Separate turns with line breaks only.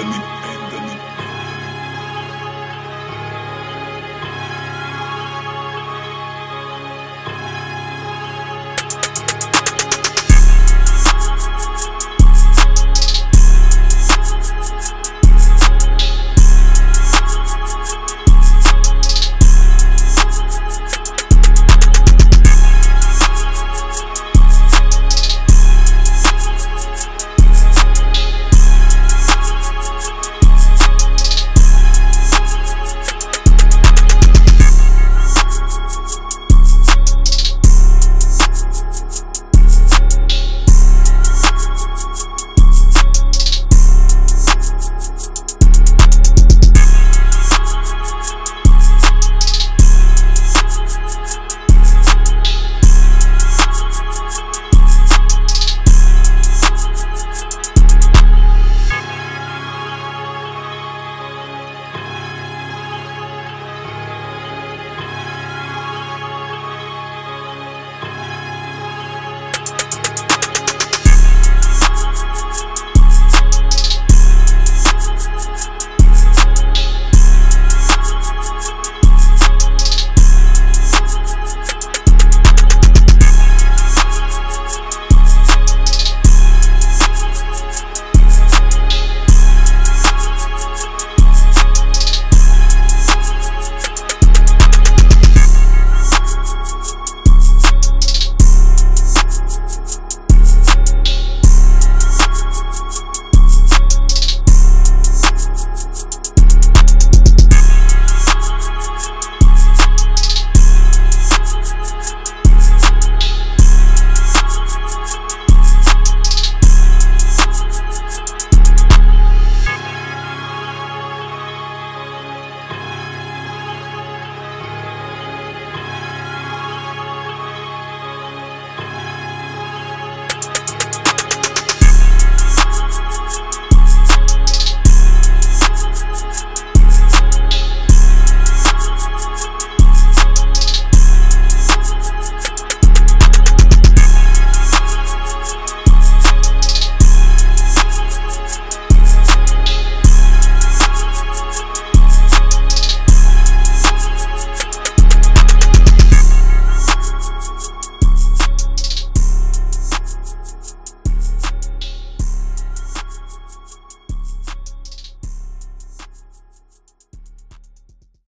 enemy.